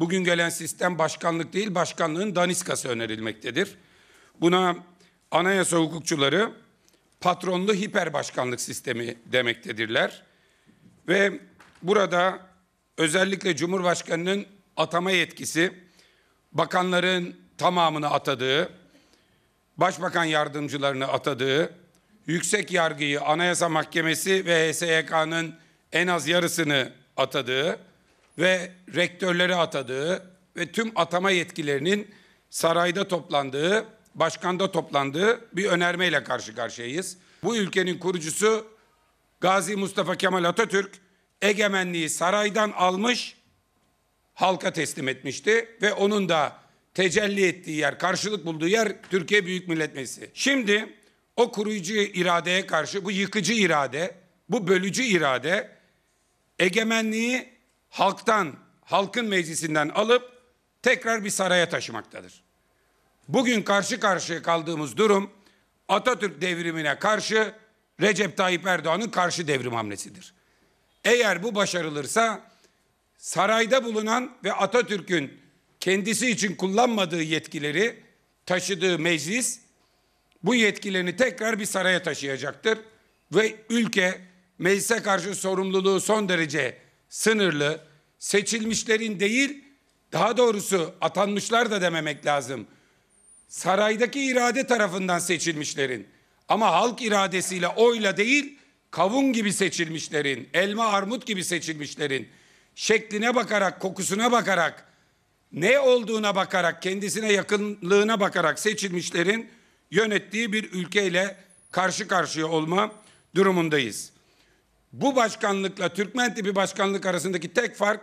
Bugün gelen sistem başkanlık değil, başkanlığın daniskası önerilmektedir. Buna anayasa hukukçuları patronlu hiper başkanlık sistemi demektedirler. Ve burada özellikle Cumhurbaşkanı'nın atama yetkisi, bakanların tamamını atadığı, başbakan yardımcılarını atadığı, yüksek yargıyı, anayasa mahkemesi ve HSYK'nın en az yarısını atadığı ve rektörleri atadığı ve tüm atama yetkilerinin sarayda toplandığı, başkanda toplandığı bir önermeyle karşı karşıyayız. Bu ülkenin kurucusu Gazi Mustafa Kemal Atatürk egemenliği saraydan almış, halka teslim etmişti ve onun da tecelli ettiği yer, karşılık bulduğu yer Türkiye Büyük Millet Meclisi. Şimdi o koruyucu iradeye karşı bu yıkıcı irade, bu bölücü irade egemenliği halktan, halkın meclisinden alıp tekrar bir saraya taşımaktadır. Bugün karşı karşıya kaldığımız durum Atatürk devrimine karşı Recep Tayyip Erdoğan'ın karşı devrim hamlesidir. Eğer bu başarılırsa sarayda bulunan ve Atatürk'ün kendisi için kullanmadığı yetkileri taşıdığı meclis bu yetkilerini tekrar bir saraya taşıyacaktır ve ülke meclise karşı sorumluluğu son derece sınırlı, seçilmişlerin değil, daha doğrusu atanmışlar da dememek lazım. Saraydaki irade tarafından seçilmişlerin ama halk iradesiyle oyla değil, kavun gibi seçilmişlerin, elma armut gibi seçilmişlerin şekline bakarak, kokusuna bakarak, ne olduğuna bakarak, kendisine yakınlığına bakarak seçilmişlerin yönettiği bir ülkeyle karşı karşıya olma durumundayız. Bu başkanlıkla Türkmen tipi başkanlık arasındaki tek fark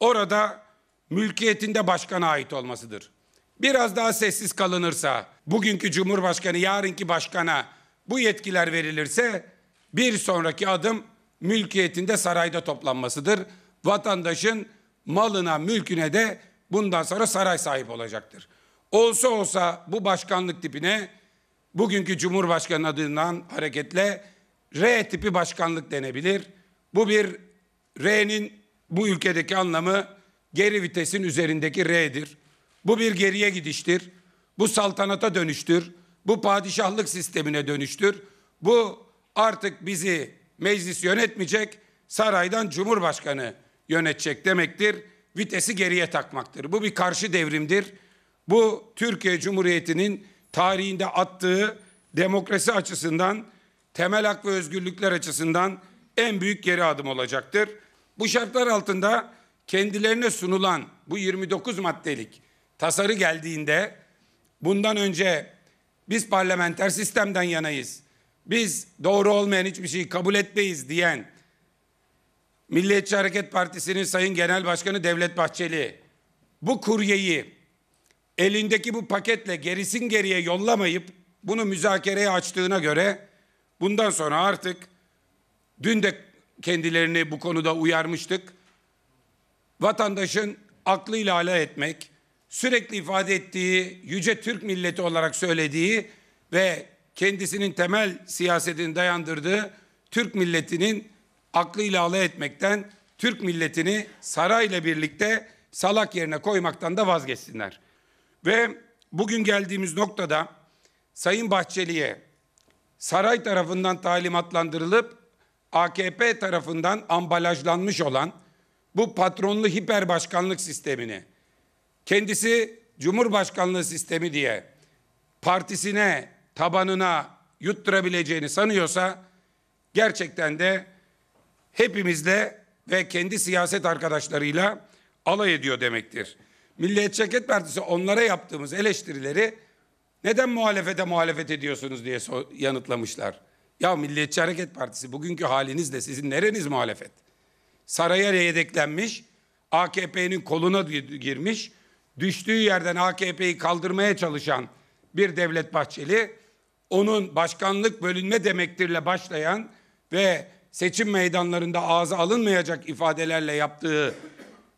orada mülkiyetinde başkana ait olmasıdır. Biraz daha sessiz kalınırsa, bugünkü Cumhurbaşkanı yarınki başkana bu yetkiler verilirse bir sonraki adım mülkiyetinde sarayda toplanmasıdır. Vatandaşın malına, mülküne de bundan sonra saray sahip olacaktır. Olsa olsa bu başkanlık tipine bugünkü Cumhurbaşkanı adından hareketle R tipi başkanlık denebilir. Bu bir R'nin bu ülkedeki anlamı geri vitesin üzerindeki R'dir. Bu bir geriye gidiştir. Bu saltanata dönüştür. Bu padişahlık sistemine dönüştür. Bu artık bizi meclis yönetmeyecek, saraydan cumhurbaşkanı yönetecek demektir. Vitesi geriye takmaktır. Bu bir karşı devrimdir. Bu Türkiye Cumhuriyeti'nin tarihinde attığı demokrasi açısından, temel hak ve özgürlükler açısından en büyük geri adım olacaktır. Bu şartlar altında kendilerine sunulan bu 29 maddelik tasarı geldiğinde bundan önce biz parlamenter sistemden yanayız. Biz doğru olmayan hiçbir şeyi kabul etmeyiz diyen Milliyetçi Hareket Partisi'nin Sayın Genel Başkanı Devlet Bahçeli bu kuryeyi elindeki bu paketle gerisin geriye yollamayıp bunu müzakereye açtığına göre bundan sonra artık dün de kendilerini bu konuda uyarmıştık. Vatandaşın aklıyla alay etmek, sürekli ifade ettiği yüce Türk milleti olarak söylediği ve kendisinin temel siyasetini dayandırdığı Türk milletinin aklıyla alay etmekten Türk milletini sarayla birlikte salak yerine koymaktan da vazgeçsinler. Ve bugün geldiğimiz noktada Sayın Bahçeli'ye saray tarafından talimatlandırılıp AKP tarafından ambalajlanmış olan bu patronlu hiper başkanlık sistemini kendisi Cumhurbaşkanlığı sistemi diye partisine, tabanına yutturabileceğini sanıyorsa gerçekten de hepimizle ve kendi siyaset arkadaşlarıyla alay ediyor demektir. Milliyetçi Hareket Partisi onlara yaptığımız eleştirileri neden muhalefete muhalefet ediyorsunuz diye yanıtlamışlar. Ya Milliyetçi Hareket Partisi bugünkü halinizle sizin nereniz muhalefet? Saraya yedeklenmiş, AKP'nin koluna girmiş, düştüğü yerden AKP'yi kaldırmaya çalışan bir Devlet Bahçeli, onun başkanlık bölünme demektirle başlayan ve seçim meydanlarında ağza alınmayacak ifadelerle yaptığı,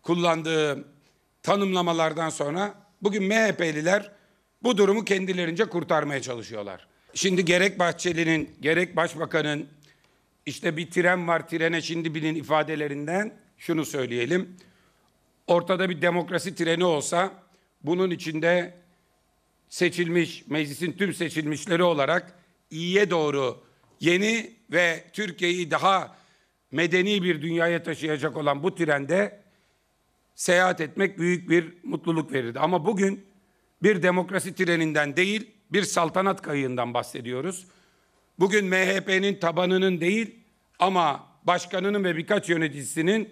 kullandığı tanımlamalardan sonra bugün MHP'liler bu durumu kendilerince kurtarmaya çalışıyorlar. Şimdi gerek Bahçeli'nin gerek Başbakan'ın işte bir tren var trene şimdi binin ifadelerinden şunu söyleyelim. ortada bir demokrasi treni olsa bunun içinde seçilmiş, meclisin tüm seçilmişleri olarak iyiye doğru yeni ve Türkiye'yi daha medeni bir dünyaya taşıyacak olan bu trende seyahat etmek büyük bir mutluluk verirdi. Ama bugün bir demokrasi treninden değil, bir saltanat kayığından bahsediyoruz. Bugün MHP'nin tabanının değil ama başkanının ve birkaç yöneticisinin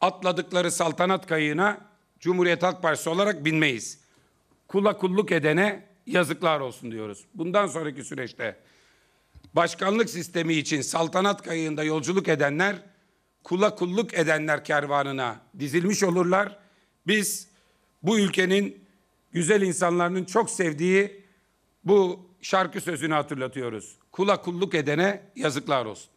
atladıkları saltanat kayığına Cumhuriyet Halk Partisi olarak binmeyiz. Kula kulluk edene yazıklar olsun diyoruz. Bundan sonraki süreçte başkanlık sistemi için saltanat kayığında yolculuk edenler kula kulluk edenler kervanına dizilmiş olurlar. Biz bu ülkenin güzel insanların çok sevdiği bu şarkı sözünü hatırlatıyoruz. Kula kulluk edene yazıklar olsun.